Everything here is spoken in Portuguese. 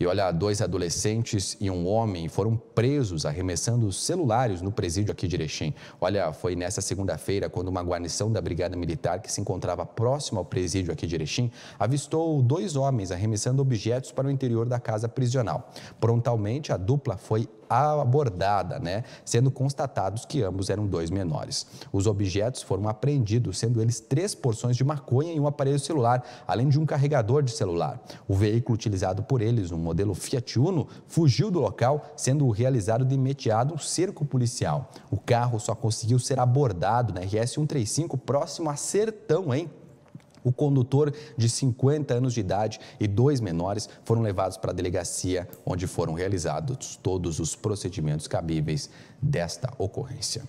E olha, dois adolescentes e um homem foram presos arremessando celulares no presídio aqui de Erechim. Olha, foi nessa segunda-feira quando uma guarnição da Brigada Militar que se encontrava próximo ao presídio aqui de Erechim avistou dois homens arremessando objetos para o interior da casa prisional. Prontamente, a dupla foi abordada, né? Sendo constatados que ambos eram dois menores. Os objetos foram apreendidos, sendo eles três porções de maconha e um aparelho celular, além de um carregador de celular. O veículo utilizado por eles, um modelo Fiat Uno, fugiu do local, sendo realizado de imediato um cerco policial. O carro só conseguiu ser abordado na RS 135 próximo a Sertão, hein? O condutor, de 50 anos de idade, e dois menores foram levados para a delegacia, onde foram realizados todos os procedimentos cabíveis desta ocorrência.